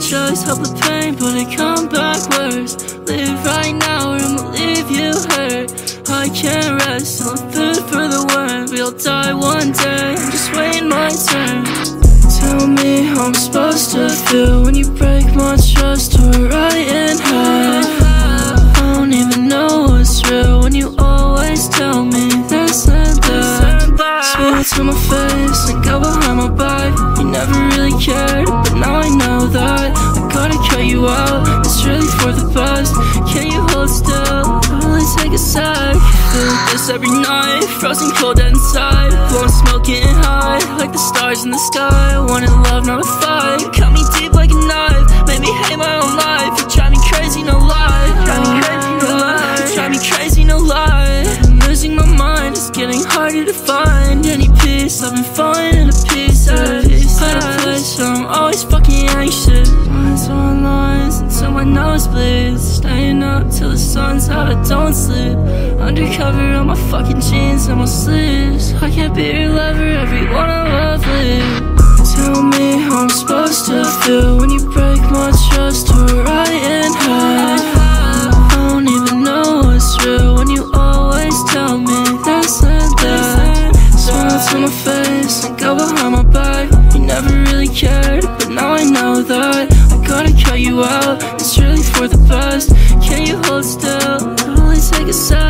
drugs help the pain, but it come back worse. Live right now or I'ma leave you hurt. I can't rest I'm food for the worm We'll die one day, I'm just waiting my turn. Tell me how I'm supposed to feel When you break my trust or right half I don't even know what's real When you always tell me this and that. To my face and go behind my back. You never really cared, you out, it's really for the best Can you hold still? Only take a sec? Feel this every night, frozen cold inside. Blowing smoke, getting high, like the stars in the sky. Wanted love, not a fight. Cut me deep like a knife, made me hate my own life. You drive me crazy, no lie. Drive me crazy, no lie. Drive me crazy, no lie. I'm losing my mind, it's getting harder to find Any peace, I've been falling into pieces Out of my Staying up till the sun's out, I don't sleep. Undercover on my fucking jeans and my sleeves. I can't be your lover, everyone I love leave Tell me how I'm supposed to feel When you break my trust or right in half I don't even know what's real When you always tell me this and that Smile to my face and go behind my back. You never the best Can you hold still? Only take a sec